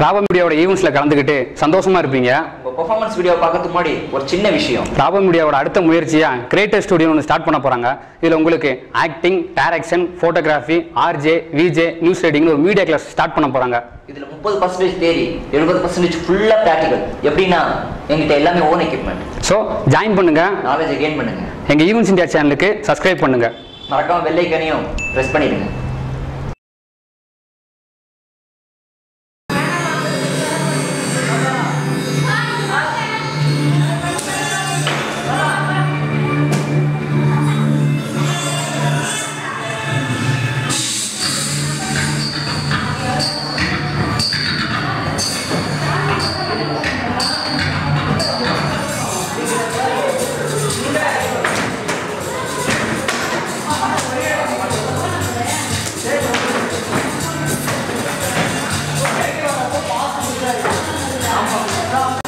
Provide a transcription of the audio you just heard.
ராபா மீடியாவோட ஈவெண்ட்ஸில் கலந்துக்கிட்டு சந்தோஷமா இருப்பீங்க. உங்க பெர்ஃபார்மன்ஸ் வீடியோ பார்க்கறதுக்கு முன்னாடி ஒரு சின்ன விஷயம். ராபா மீடியாவோட அடுத்த முயற்சியா கிரியேட்டர் ஸ்டுடியோ ஒன்று ஸ்டார்ட் பண்ண போறாங்க. இதுல உங்களுக்கு acting direction photography RJ VJ news ரீடிங்னு ஒரு மீடியா கிளாஸ் ஸ்டார்ட் பண்ண போறாங்க. இதுல முப்பது பர்சன்டேஜ் தேரி எழுபது பர்சன்டேஜ் ஃபுல்லா ப்ராக்டிகல் எப்படின்னா எங்கிட்ட எல்லாமே ஓன் எக்யூப்மெண்ட் ஸோ ஜாயின் பண்ணுங்க. நாலேஜை கெயின் பண்ணுங்க. எங்க ஈவெண்ட்ஸ் இந்தியா சேனலுக்கு சப்ஸ்கிரைப் பண்ணுங்க. மறக்காம வெள்ளைக்கனையும் ப்ரெஸ் பண்ணிடுங்க. 감사합니다.